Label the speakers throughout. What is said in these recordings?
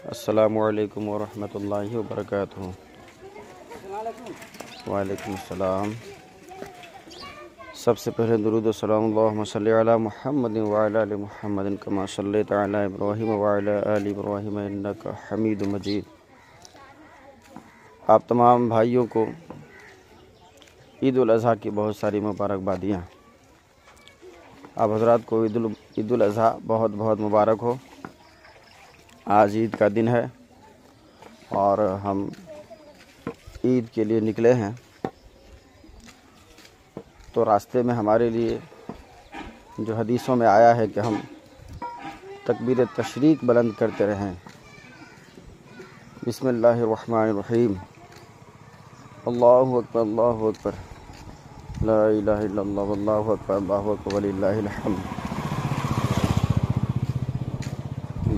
Speaker 1: असलकम वरहमल वर्क वालेकुम अस्सलाम। सबसे पहले दरुद सलाम महमद वाल महमद कमा सल इब्राहिम हमीद मजीद। आप तमाम भाइयों को ईद की बहुत सारी मुबारकबादियाँ। आप हजरात को ईद ईद बहुत बहुत मुबारक हो। आज ईद का दिन है और हम ईद के लिए निकले हैं। तो रास्ते में हमारे लिए जो हदीसों में आया है कि हम तकबीर तशरीक बुलंद करते रहें। बिसमीम अल्लाह अकबर अल्लाह अकबर। ला इल्लल्लाह, वल्लाहु अकबर, अल्लाहु अकबर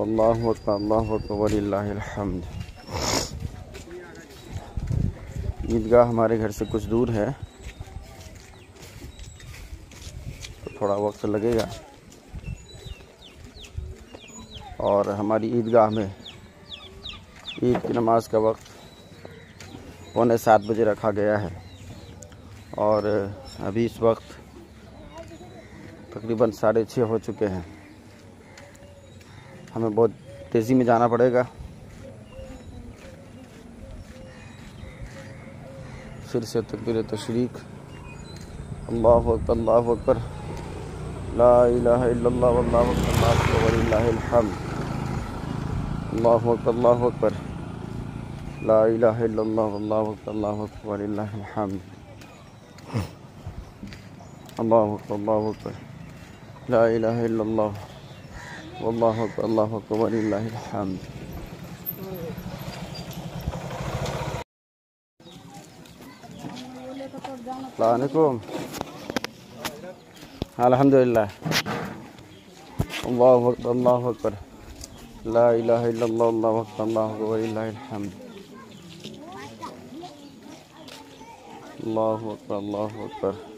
Speaker 1: अल्लाह अकबर ईदगाह हमारे घर से कुछ दूर है। तो थोड़ा वक्त लगेगा। और हमारी ईदगाह में ईद की नमाज़ का वक्त पौने सात बजे रखा गया है। और अभी इस वक्त तकरीबन साढ़े छः हो चुके हैं। हमें बहुत तेज़ी में जाना पड़ेगा। फिर से तकबीर तशरीक। अल्लाह अकबर अल्लाह अकबर। ला वल्लाहु अकबर हम्द। अल्लाह अकबर अकबर। ला इलाहा इल्लल्लाह वल्लाहु अकबर अल्लाहु अकबर वलिल्लाहिल हम्द अल्लाह अल्लाह अकबर ला इलाहा इल्लल्लाह वल्लाहु अकबर अल्लाहु अकबर वलिल्लाहिल हम्द अलैकुम अल्हम्दुलिल्लाह अल्लाहु अकबर अल्लाहु अकबर ला इलाहा इल्लल्लाह अल्लाहु अकबर अल्लाहु अकबर वलिल्लाहिल हम्द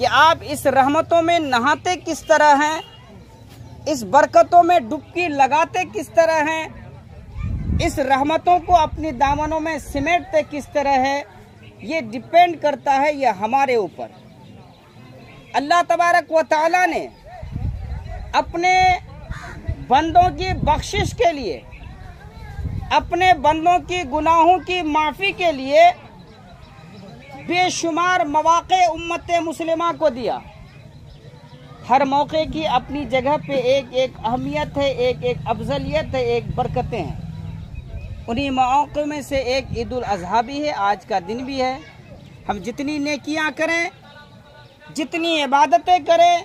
Speaker 2: कि आप इस रहमतों में नहाते किस तरह हैं? इस बरकतों में डुबकी लगाते किस तरह हैं? इस रहमतों को अपनी दामनों में सिमेटते किस तरह है? ये डिपेंड करता है ये हमारे ऊपर। अल्लाह तबारक व ताला ने अपने बंदों की बख्शिश के लिए, अपने बंदों की गुनाहों की माफ़ी के लिए बेशुमार मौक़े उम्मत मुसलिमा को दिया। हर मौके की अपनी जगह पे एक एक अहमियत है, एक एक अफजलियत है, एक बरकतें हैं। उन्हीं मौक़ों में से एक ईद अजहा भी है, आज का दिन भी है। हम जितनी नेकियाँ करें, जितनी इबादतें करें